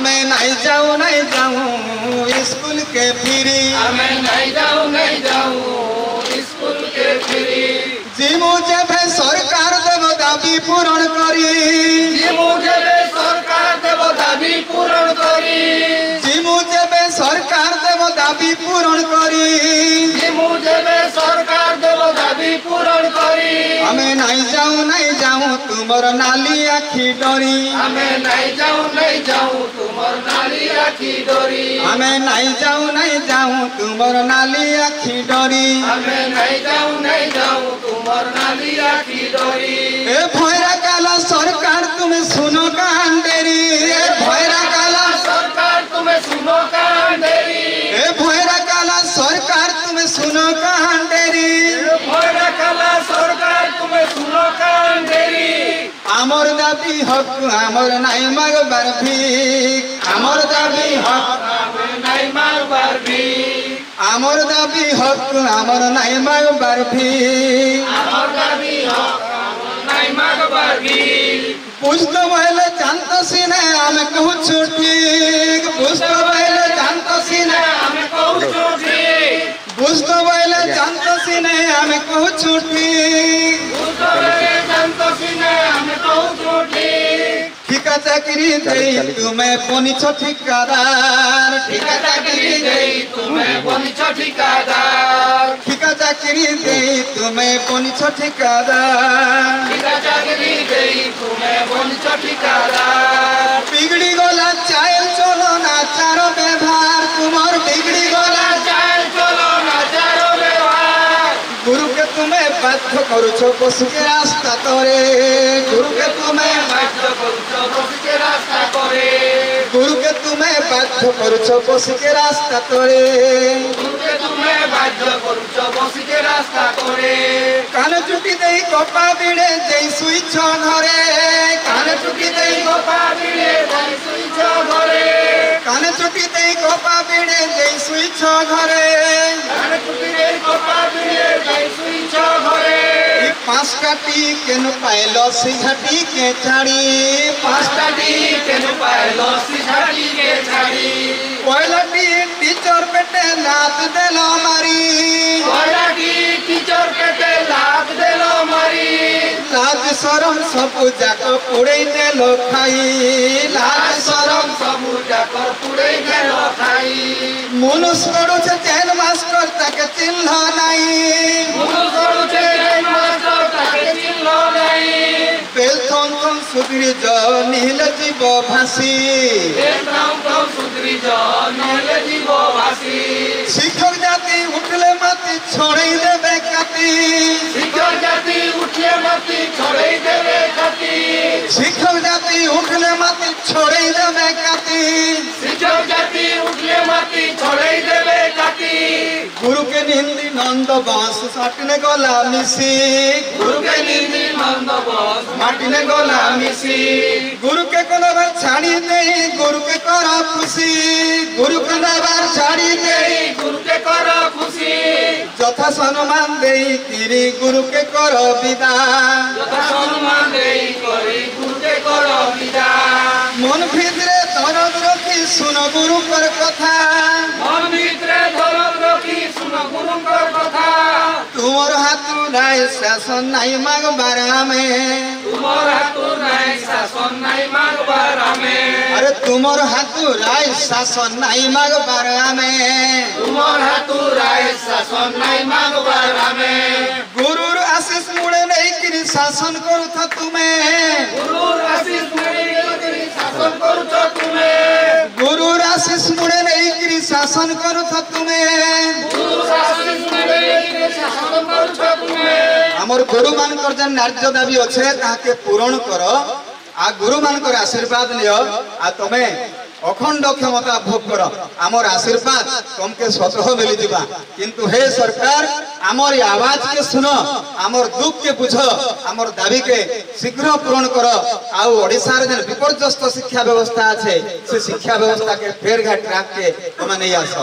हमें नहीं जाऊँ नहीं जाऊँ स्कूल के फिरी हमें नहीं जाऊँ नहीं जाऊँ स्कूल के फिरी जीवू जेबे सरकार देव दाबी पूरण करी जीवू जेबे सरकार देव दाबी पूरण करी जीवू जेबे सरकार देव दाबी তোমার নালি আখি ডরি। আমি নাই যাও নাই যাও তোমার নালি আখি ডরি। আমি নাই যাও নাই যাও তোমার নালি আখি ডরি। আমি নাই যাও নাই যাও তুমর নালি আখি ডরি। এ ভয়রা আমর দাবি হক, আমর নাই মাগবার ভিক। আমর দাবি হক নাই মাগবার ভিক আমর দাবি হক, আমর নাই মাগবার ভিক। আমর দাবি হক নাই মাগবার ভিক পুষ্ট পারলে জানতো সিনে আমি কহু ছুটি পুষ্ট পারলে জানতো সিনে আমি কহু ছুটি পুষ্ট পারলে জানতো সিনে আমি কহু ছুটি गिरी गई तुम्हें पुनि छो ठिकादार ठिका गिरी गई तुम्हें पुनि छो ठिकादार ठिका गिरी गई तुम्हें पुनि छो ठिकादार ठिका गिरी गई तुम्हें पुनि छो ठिकादार बिगड़ी তুমি বাধ্য করছ পশুকে রাস্তা তরে গুরুকে তুমি বাধ্য করছ বসিকে রাস্তা করে। গুরুকে তুমি বাধ্য করছ পশুকে রাস্তা তরে গুরুকে তুমি বাধ্য করছ বসিকে রাস্তা করে। কানে চুটি দেই কপা বিড়ে যেই সুইছ ঘরে কানে চুটি দেই গোপা বিড়ে যাই সুইছ ঘরে কানে চুটি দেই কপা বিড়ে যেই সুইছ ঘরে পাঁচটাটি কেন পাইল সিঝাটিকে ছাড়ি? পাঁচটাটি কেন পাইল সিঝাটিকে ছাড়ি? পয়লাটি টিচর পেটে লাত দিল মারি? পয়লাটি টিচর পেটে লাত দিল মারি? লাজ সরম সবু যাক পুড়েই খাই। লাজ সরম সবু যাক পুড়েই খাই। মনুষ করুছে চেন মাস্টর তাকে চিহ্ন নাই। মনুষ করুছে পেল জাতি উঠলে মাতি ছড়াই দেবে কাতি। শিখর জাতি উঠলে মাতি ছড়াই দেবে কাতি। শিখর জাতি উঠলে মাতি ছড়াই দেবে কাতি। গুরুকে নিন্দি নন্দ বাঁশ সাটিনে গলা মিশি। গুরুকে নিন্দি নন্দ বস মাটিনে গলা মিশি। গুরুকে কোনবার ছাড়ি দেই গুরুকে কর খুশি। গুরুকে নেবার ছাড়ি দেই এই গুরুকে কর খুশি। যথা সম্মান দেই তিরি গুরুকে কর বিদায় যথা সম্মান দেই করি গুরুকে কর বিদায় মন ভিতরে দরদ রখি শুন গুরুকর কথা। মন ভিতরে মুরুঙ্গর কথা। তোমার হাত নাই শাসন নাই মাগবার আমে। তোমার হাত নাই শাসন নাই মাগবার আমে। আরে তোমার হাত নাই শাসন নাই মাগবার আমে। তোমার হাত নাই শাসন নাই মাগবার আমে। গুরুর আশিস মুড়ে নেই কিনি শাসন করুথ তুমি। গুরুর আশিস মুড়ে নেই কিনি শাসন করুথ তুমি। গুরুর আশিস মুড়ে নেই কিনি শাসন করুথ তুমি। আমার গুরু মানকর যে ন্যায্য দাবি আছে, তাহাকে পূরণ কর। আর গুরু মানকর আশীর্বাদ নিও। আর তুমি অখণ্ড ক্ষমতা ভোগ কর। আমার আশীর্বাদ তোমাকে স্বতঃ মিলিযা কিন্তু হে সরকার, আমার এই আওয়াজকে শুন, আমার দুঃখকে বুঝ, আমার দাবিকে শীঘ্র পূরণ কর। আউ ওড়িশার যে বিপর্যস্ত শিক্ষা ব্যবস্থা আছে, সে শিক্ষা ব্যবস্থাকে ফের ঘাট ট্রাককে তুমি নিয়ে আস।